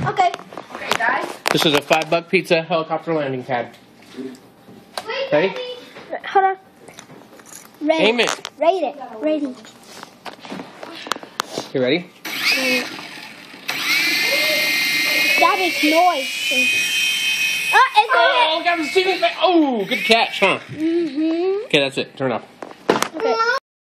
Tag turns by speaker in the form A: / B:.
A: Okay.
B: Okay, guys.
C: This is a five buck pizza helicopter landing pad.
A: Wait,
C: Ready?
A: Hold on. Ready.
C: Aim it.
A: Rate it. Ready.
C: You ready?
A: That makes noise. Oh, it's
C: Oh, got the Oh, good catch, huh?
A: Mm-hmm.
C: Okay, that's it. Turn it off.
A: Okay.